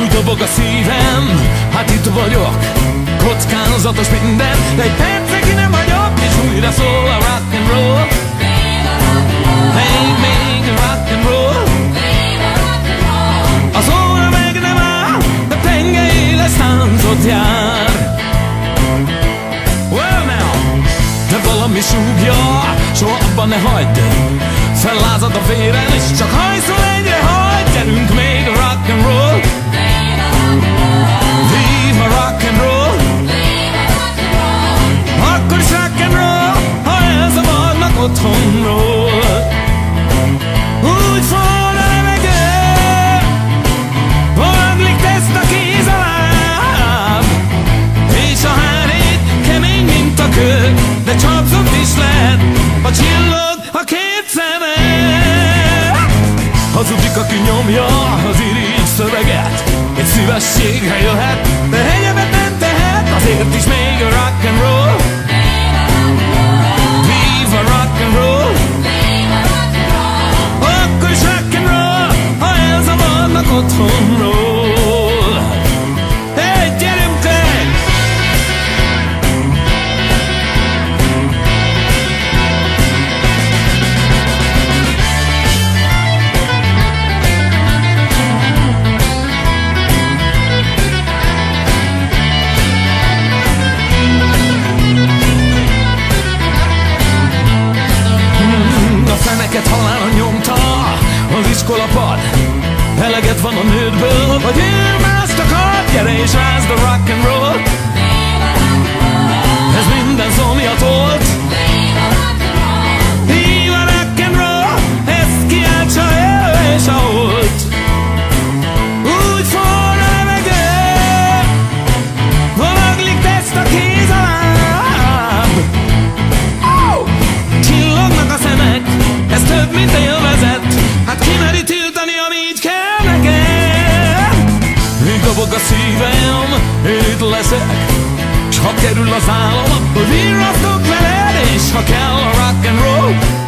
Úgy dobog a szívem, hát itt vagyok. Kockázatos minden, de egy percig nem vagyok És újra szól a rock ne hagyd. Fellázad a véren, és csak Egy szívességre jöhet, de egyebet nem tehet Azért is még a rock van a nődből, hogy ő mást akar Gyere és rázd a rock and roll a szívem, itt leszek. S ha kerül az álom, akkor vírasztok veled És ha kell a rock and roll